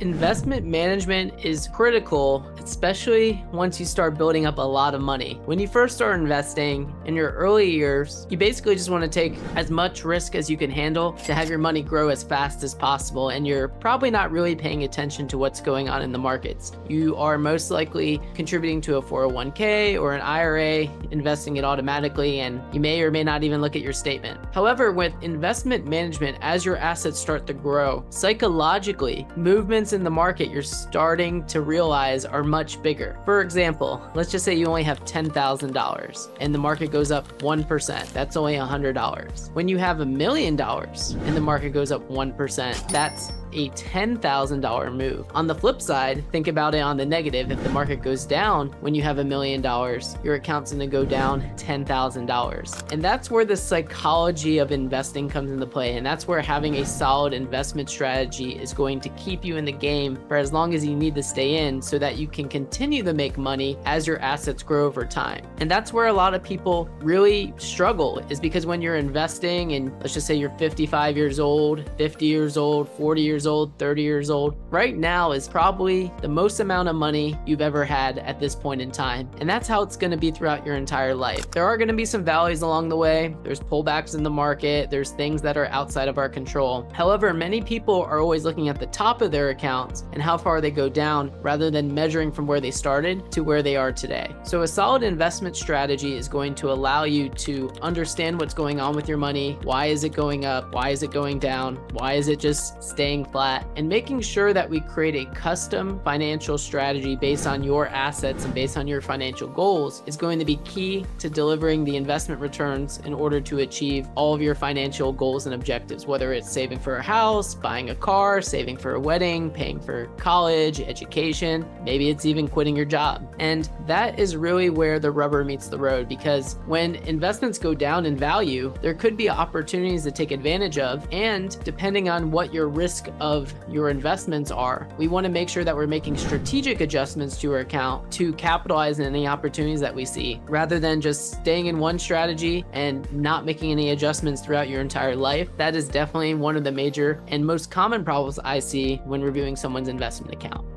Investment management is critical, especially once you start building up a lot of money. When you first start investing in your early years, you basically just want to take as much risk as you can handle to have your money grow as fast as possible. And you're probably not really paying attention to what's going on in the markets. You are most likely contributing to a 401k or an IRA, investing it automatically, and you may or may not even look at your statement. However, with investment management, as your assets start to grow, psychologically, movements in the market you're starting to realize are much bigger. For example, let's just say you only have $10,000 and the market goes up 1%. That's only $100. When you have a million dollars and the market goes up 1%, that's a $10,000 move. On the flip side, think about it on the negative. If the market goes down when you have a million dollars, your account's gonna go down $10,000. And that's where the psychology of investing comes into play. And that's where having a solid investment strategy is going to keep you in the game for as long as you need to stay in so that you can continue to make money as your assets grow over time. And that's where a lot of people really struggle is because when you're investing and let's just say you're 55 years old, 50 years old, 40 years years old, 30 years old, right now is probably the most amount of money you've ever had at this point in time. And that's how it's going to be throughout your entire life. There are going to be some valleys along the way. There's pullbacks in the market. There's things that are outside of our control. However, many people are always looking at the top of their accounts and how far they go down rather than measuring from where they started to where they are today. So a solid investment strategy is going to allow you to understand what's going on with your money. Why is it going up? Why is it going down? Why is it just staying and making sure that we create a custom financial strategy based on your assets and based on your financial goals is going to be key to delivering the investment returns in order to achieve all of your financial goals and objectives, whether it's saving for a house, buying a car, saving for a wedding, paying for college, education, maybe it's even quitting your job. And that is really where the rubber meets the road because when investments go down in value, there could be opportunities to take advantage of. And depending on what your risk of your investments are. We want to make sure that we're making strategic adjustments to our account to capitalize on any opportunities that we see rather than just staying in one strategy and not making any adjustments throughout your entire life. That is definitely one of the major and most common problems I see when reviewing someone's investment account.